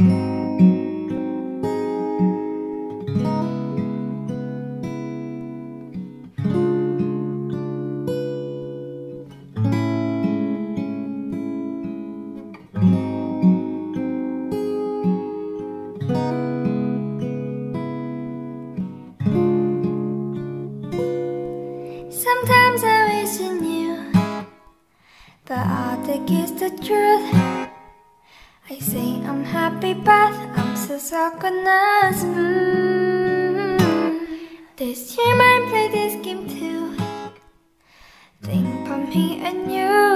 Sometimes I wish you knew But all I think the truth. I say I'm happy, but I'm so suckiness. Mm. This year might play this game too. Think for me and you.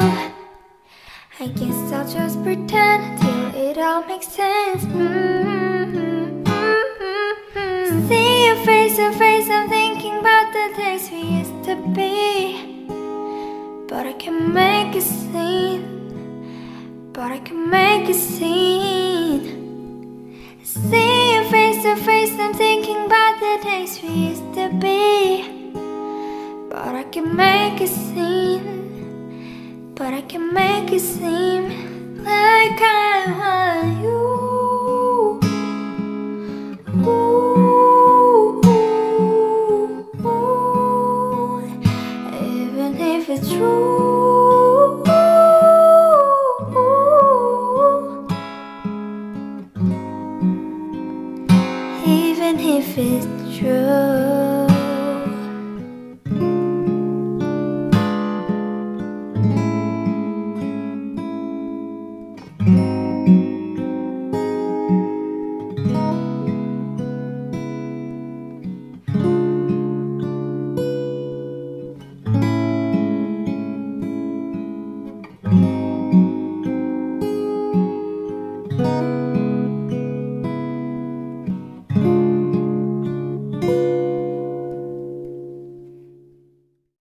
I guess I'll just pretend till it all makes sense. See your face, your face. I'm thinking about the days we used to be. But I can make a scene. But I can make a scene. See your face, your face. I'm thinking about the days we used to be. But I can make a scene. But I can make it seem like I want you. Ooh, even if it's true. even if it's true.